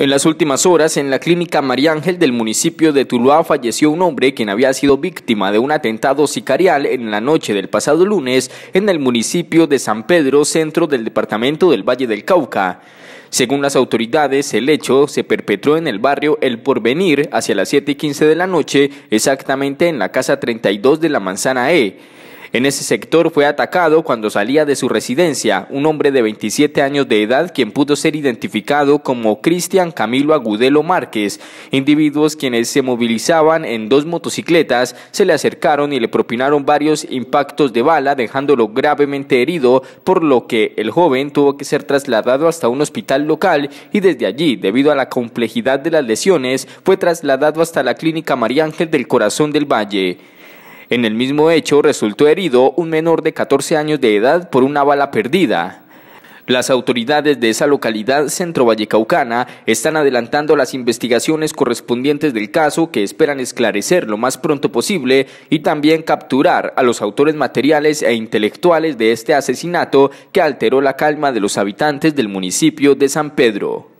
En las últimas horas, en la clínica María Ángel del municipio de Tuluá falleció un hombre quien había sido víctima de un atentado sicarial en la noche del pasado lunes en el municipio de San Pedro, centro del departamento del Valle del Cauca. Según las autoridades, el hecho se perpetró en el barrio El Porvenir hacia las 7 y 15 de la noche, exactamente en la casa 32 de la Manzana E. En ese sector fue atacado cuando salía de su residencia un hombre de 27 años de edad quien pudo ser identificado como Cristian Camilo Agudelo Márquez. Individuos quienes se movilizaban en dos motocicletas se le acercaron y le propinaron varios impactos de bala dejándolo gravemente herido por lo que el joven tuvo que ser trasladado hasta un hospital local y desde allí, debido a la complejidad de las lesiones, fue trasladado hasta la clínica María Ángel del Corazón del Valle. En el mismo hecho resultó herido un menor de 14 años de edad por una bala perdida. Las autoridades de esa localidad centro vallecaucana están adelantando las investigaciones correspondientes del caso que esperan esclarecer lo más pronto posible y también capturar a los autores materiales e intelectuales de este asesinato que alteró la calma de los habitantes del municipio de San Pedro.